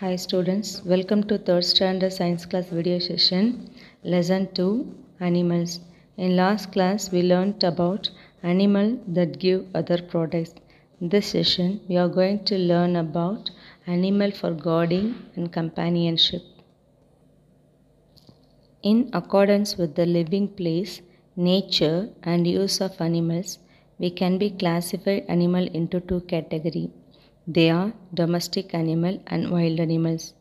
Hi students, welcome to third standard science class video session, lesson 2 animals. In last class we learnt about animal that give other products. In this session we are going to learn about animal for guarding and companionship. In accordance with the living place, nature and use of animals, we can be classified animal into two category. They are domestic animal and wild animals.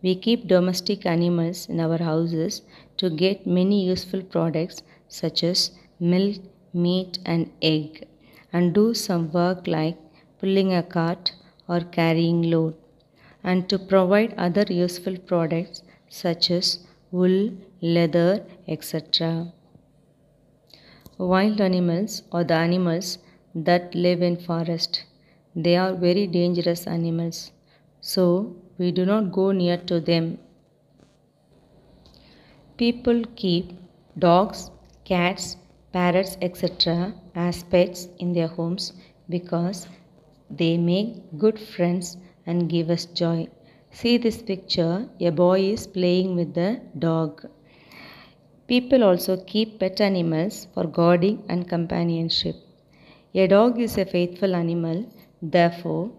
We keep domestic animals in our houses to get many useful products such as milk, meat and egg and do some work like pulling a cart or carrying load and to provide other useful products such as wool, leather, etc. Wild animals are the animals that live in forest. They are very dangerous animals, so we do not go near to them. People keep dogs, cats, parrots, etc. as pets in their homes because they make good friends and give us joy. See this picture, a boy is playing with the dog. People also keep pet animals for guarding and companionship. A dog is a faithful animal, therefore,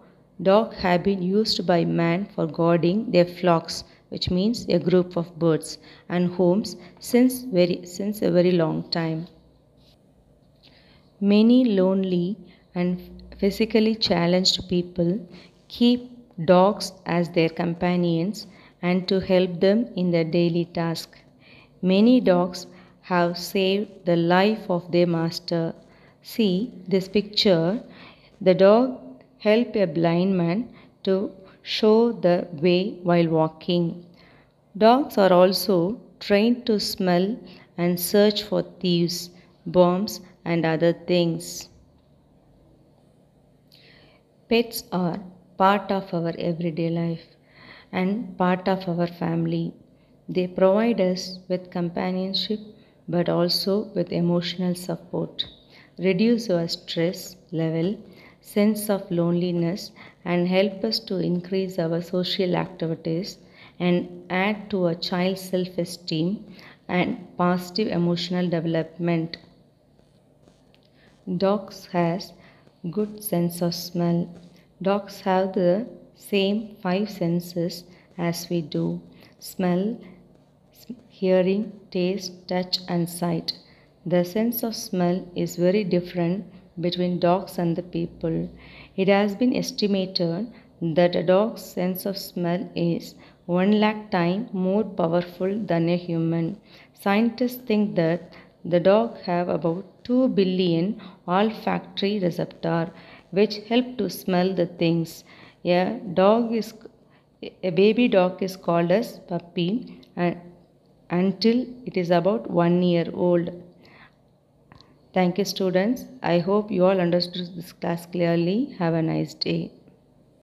dogs have been used by man for guarding their flocks, which means a group of birds, and homes since, very, since a very long time. Many lonely and physically challenged people keep dogs as their companions and to help them in their daily task. Many dogs have saved the life of their master. See this picture. The dog helped a blind man to show the way while walking. Dogs are also trained to smell and search for thieves, bombs, and other things. Pets are part of our everyday life and part of our family. They provide us with companionship but also with emotional support, reduce our stress level, sense of loneliness, and help us to increase our social activities and add to a child's self esteem and positive emotional development. Dogs has good sense of smell. Dogs have the same five senses as we do smell, hearing, taste, touch, and sight. The sense of smell is very different between dogs and the people. It has been estimated that a dog's sense of smell is 1 lakh times more powerful than a human. Scientists think that the dog have about 2 billion olfactory receptor which help to smell the things. A dog is a baby dog is called as puppy and until it is about 1 year old. Thank you students. I hope you all understood this class clearly. Have a nice day.